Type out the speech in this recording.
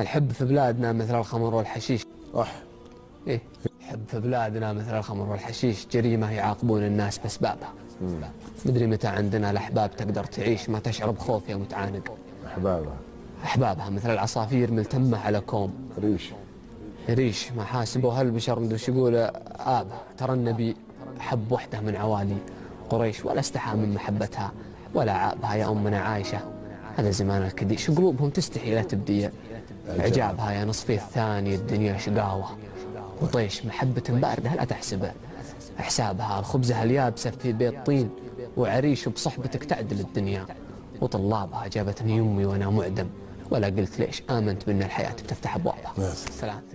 الحب في بلادنا مثل الخمر والحشيش. صح. إيه؟ الحب في بلادنا مثل الخمر والحشيش. جريمة يعاقبون الناس بأسبابها مدري متى عندنا الأحباب تقدر تعيش ما تشعر بخوف يا متعاند أحبابها. أحبابها مثل العصافير ملتمة على كوم. ريش. ريش محاسبه هالبشر مدري وش يقول آبه ترى النبي حب وحده من عوالي قريش ولا استحى من محبتها ولا عابها يا أمنا عايشة. هذا زمان الكديش قلوبهم تستحي لا تبدي؟ إعجابها يا نصفي الثاني الدنيا شقاوة وطيش محبة باردة. لا تحسبه حسابها؟ الخبزة اليابسة في بيت طين وعريش بصحبتك تعدل الدنيا. وطلابها جابتني أمي وأنا معدم ولا قلت ليش آمنت بأن الحياة بتفتح أبوابها. سلامتك